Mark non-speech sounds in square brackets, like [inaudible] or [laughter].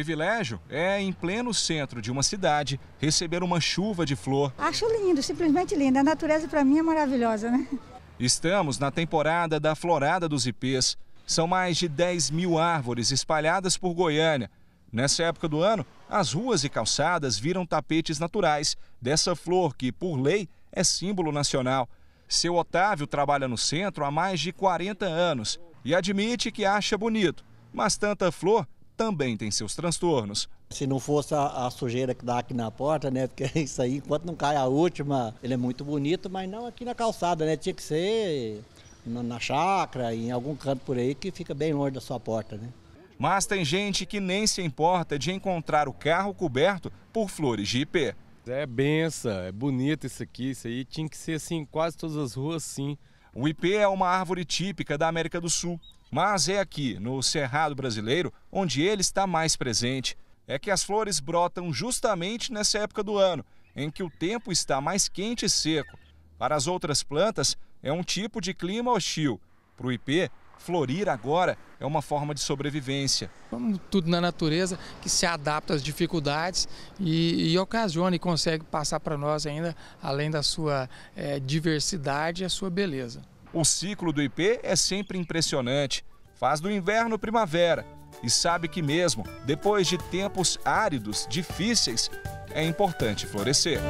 privilégio é, em pleno centro de uma cidade, receber uma chuva de flor. Acho lindo, simplesmente lindo. A natureza para mim é maravilhosa, né? Estamos na temporada da Florada dos Ipês. São mais de 10 mil árvores espalhadas por Goiânia. Nessa época do ano, as ruas e calçadas viram tapetes naturais dessa flor que, por lei, é símbolo nacional. Seu Otávio trabalha no centro há mais de 40 anos e admite que acha bonito, mas tanta flor também tem seus transtornos. Se não fosse a, a, sujeira que dá aqui na porta, né? Porque [laughs] isso aí, enquanto não cai a última, ele é muito bonito, mas não aqui na calçada, né? Tinha que ser na, na chácara, em algum canto por aí que fica bem longe da sua porta, né? Mas tem gente que nem se importa de encontrar o carro coberto por flores de ipê. É benção, é bonito isso aqui, isso aí tinha que ser assim, quase todas as ruas sim. O ipê é uma árvore típica da América do Sul. Mas é aqui, no Cerrado Brasileiro, onde ele está mais presente. É que as flores brotam justamente nessa época do ano, em que o tempo está mais quente e seco. Para as outras plantas, é um tipo de clima hostil. Para o ipê, florir agora é uma forma de sobrevivência. Como tudo na natureza que se adapta às dificuldades e, e ocasiona e consegue passar para nós ainda, além da sua é, diversidade, a sua beleza. O ciclo do IP é sempre impressionante. Faz do inverno primavera e sabe que mesmo depois de tempos áridos, difíceis, é importante florescer.